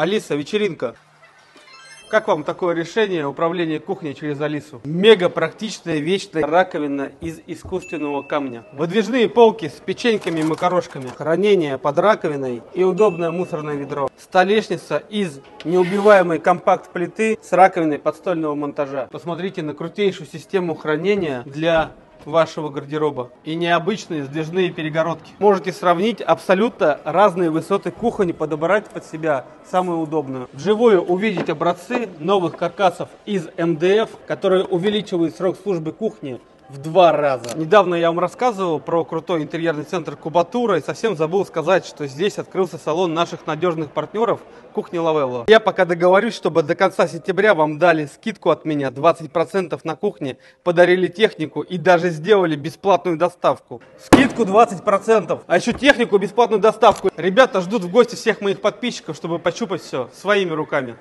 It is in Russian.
Алиса, вечеринка. Как вам такое решение управления кухней через Алису? Мега практичная вечная раковина из искусственного камня. Выдвижные полки с печеньками и макарошками. Хранение под раковиной и удобное мусорное ведро. Столешница из неубиваемой компакт-плиты с раковиной подстольного монтажа. Посмотрите на крутейшую систему хранения для вашего гардероба и необычные сдвижные перегородки. Можете сравнить абсолютно разные высоты кухонь подобрать под себя самую удобную. Вживую увидеть образцы новых каркасов из МДФ, которые увеличивают срок службы кухни в два раза. Недавно я вам рассказывал про крутой интерьерный центр Кубатура и совсем забыл сказать, что здесь открылся салон наших надежных партнеров кухни Лавелло. Я пока договорюсь, чтобы до конца сентября вам дали скидку от меня 20% на кухне, подарили технику и даже сделали бесплатную доставку. Скидку 20%, а еще технику, бесплатную доставку. Ребята ждут в гости всех моих подписчиков, чтобы пощупать все своими руками.